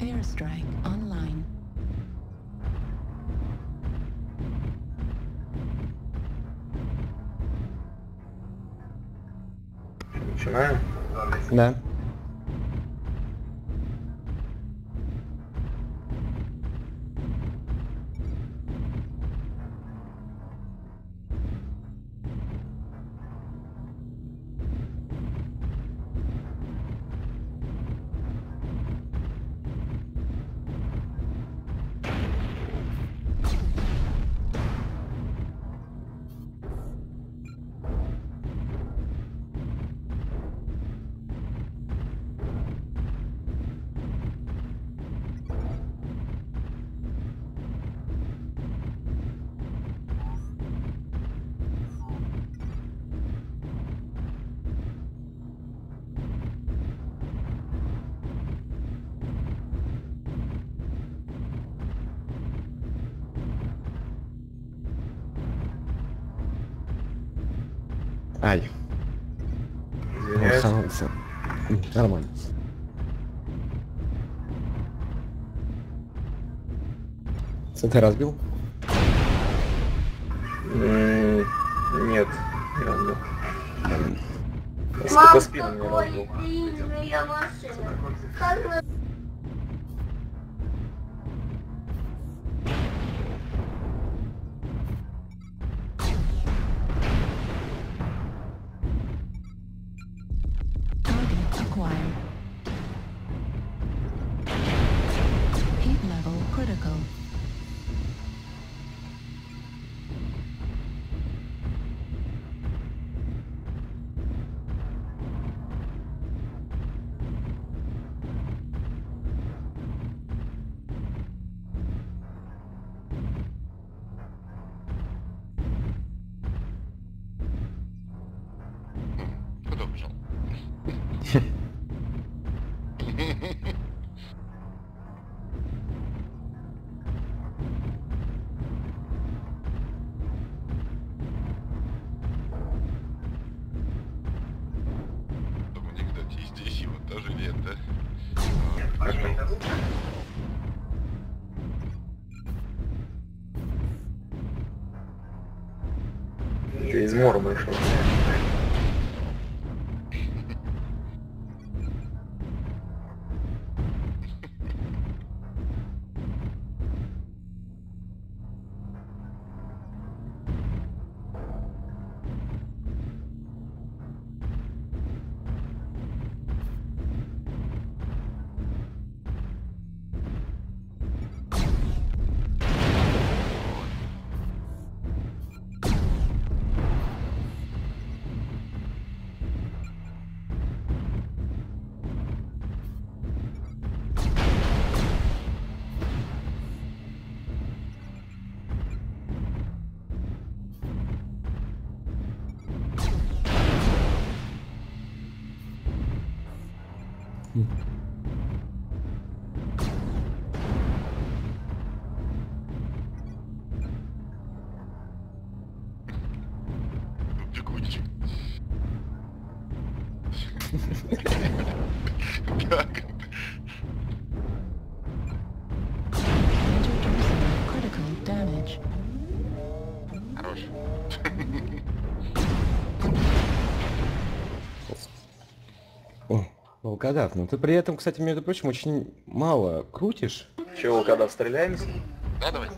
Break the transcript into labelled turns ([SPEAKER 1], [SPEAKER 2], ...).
[SPEAKER 1] Airstrike online.
[SPEAKER 2] Trzymałem? Ай, остановился. М, Нормально. ЦТ разбил?
[SPEAKER 3] Нет, не разбил.
[SPEAKER 4] Мам, какой
[SPEAKER 3] разбил.
[SPEAKER 4] длинная машина.
[SPEAKER 1] Critical.
[SPEAKER 3] Ты из мора вышел.
[SPEAKER 5] Бегунчик. Как
[SPEAKER 2] волкодав. Ну ты при этом, кстати, между прочим, очень мало крутишь.
[SPEAKER 3] Чего, когда стреляемся?
[SPEAKER 5] Да, давай.